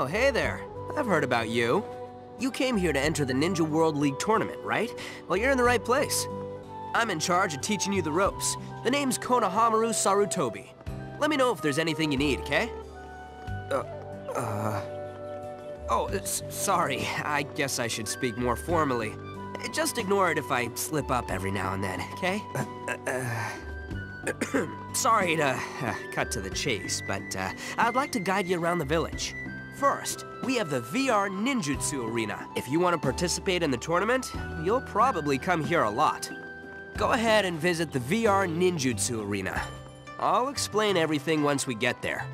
Oh, hey there. I've heard about you. You came here to enter the Ninja World League tournament, right? Well, you're in the right place. I'm in charge of teaching you the ropes. The name's Konohamaru Sarutobi. Let me know if there's anything you need, okay? Uh, uh... Oh, sorry. I guess I should speak more formally. Just ignore it if I slip up every now and then, okay? Uh, sorry to uh, cut to the chase, but uh, I'd like to guide you around the village. First, we have the VR Ninjutsu Arena. If you want to participate in the tournament, you'll probably come here a lot. Go ahead and visit the VR Ninjutsu Arena. I'll explain everything once we get there.